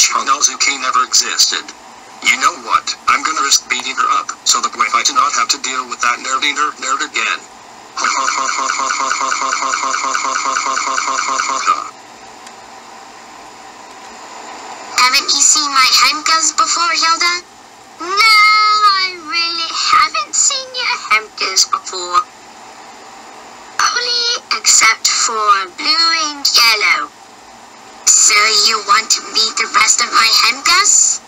wish Hanazuki never existed. You know what? I'm gonna risk beating her up, so that way I do not have to deal with that nerdy nerd nerd again. Ha ha ha ha ha ha ha ha ha ha ha ha ha ha ha ha ha ha. Haven't you seen my Hemkas before, Hilda? No, I really haven't seen your Hemkas before. Only except for blue and yellow. Want to meet the rest of my Hemkas?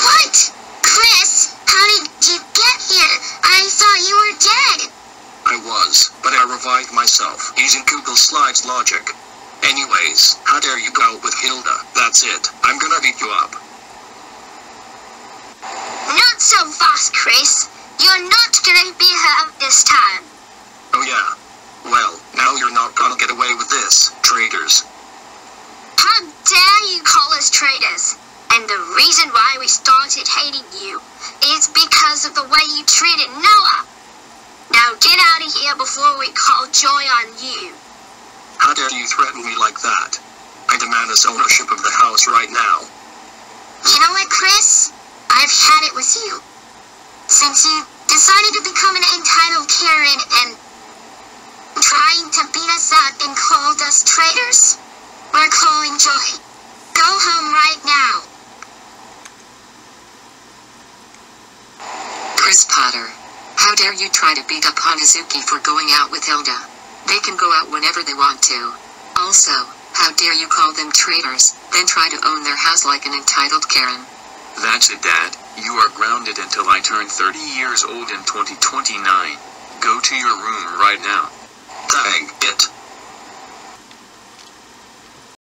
What? Chris, how did you get here? I thought you were dead. I was, but I revived myself using Google Slides logic. Anyways, how dare you go out with Hilda? That's it. I'm gonna beat you up. Not so fast, Chris. You're not gonna be her up this time. Oh yeah. Well, now you're not gonna get away with this, traitors. How dare you call us traitors? And the reason why we started hating you is because of the way you treated Noah. Now get out of here before we call Joy on you. How dare you threaten me like that? I demand this ownership of the house right now. You know what, Chris? I've had it with you. Since you decided to become an entitled Karen and trying to beat us up and called us traitors, we're calling Joy. Go home right now. Chris Potter. How dare you try to beat up Hanazuki for going out with Hilda? They can go out whenever they want to. Also, how dare you call them traitors, then try to own their house like an entitled Karen? That's it, Dad. You are grounded until I turn 30 years old in 2029. Go to your room right now. Dang it.